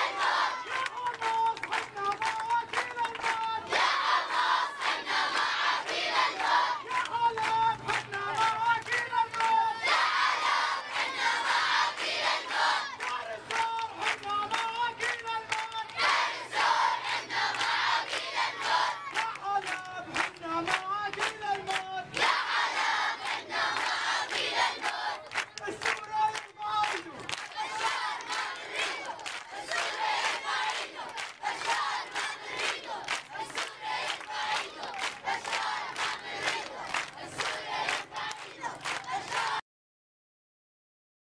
and